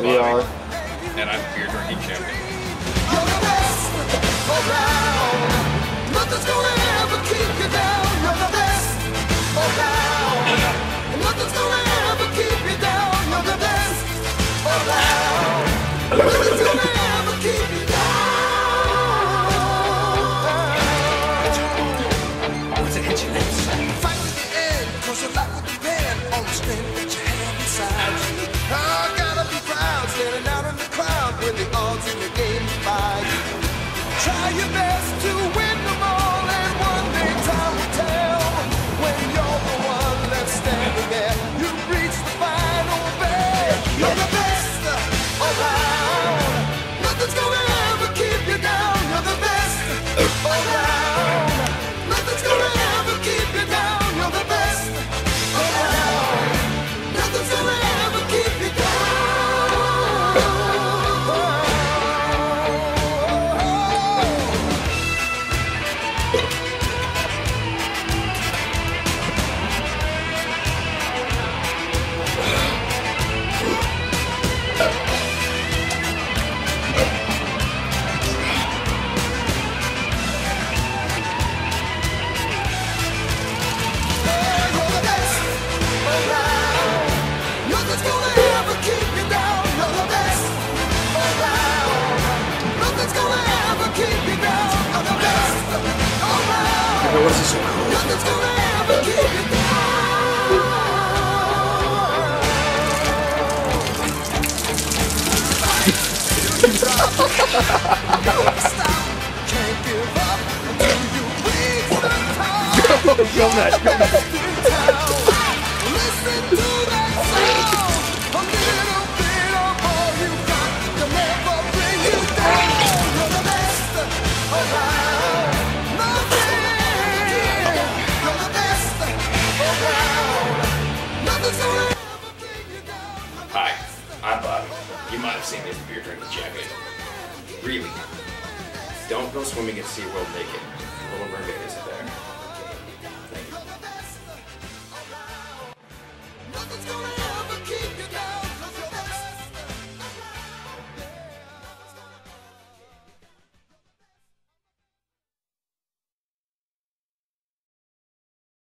We are. And I'm beer drinking champion. best to win. What's this called? Go, go, go, go, go, go, go, go, go, I'm saying is beer drinking jacket. Really. Don't go swimming at SeaWorld naked. Little Mermaid isn't there.